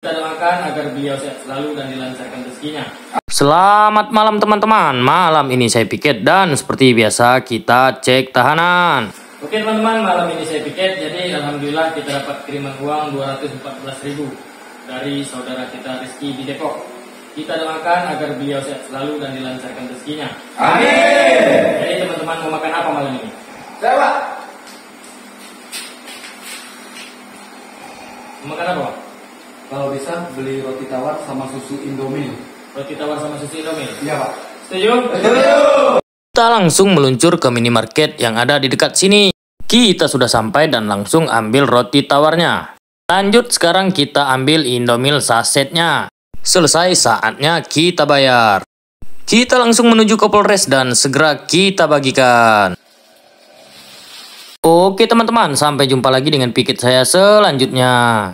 Kita doakan agar beliau sehat selalu dan dilancarkan rezekinya. Selamat malam teman-teman. Malam ini saya piket dan seperti biasa kita cek tahanan. Oke teman-teman, malam ini saya piket. Jadi alhamdulillah kita dapat kiriman uang 214.000 dari saudara kita Rizky di Depok. Kita doakan agar beliau sehat selalu dan dilancarkan rezekinya. Amin. Jadi teman-teman mau makan apa malam ini? Saya Pak. Mau makan apa? Pak? Kalau bisa beli roti tawar sama susu Indomie. Roti tawar sama susu Indomie. Iya Pak. Setuju? Kita langsung meluncur ke minimarket yang ada di dekat sini. Kita sudah sampai dan langsung ambil roti tawarnya. Lanjut sekarang kita ambil Indomil sasetnya. Selesai saatnya kita bayar. Kita langsung menuju ke Polres dan segera kita bagikan. Oke teman-teman, sampai jumpa lagi dengan pikit saya selanjutnya.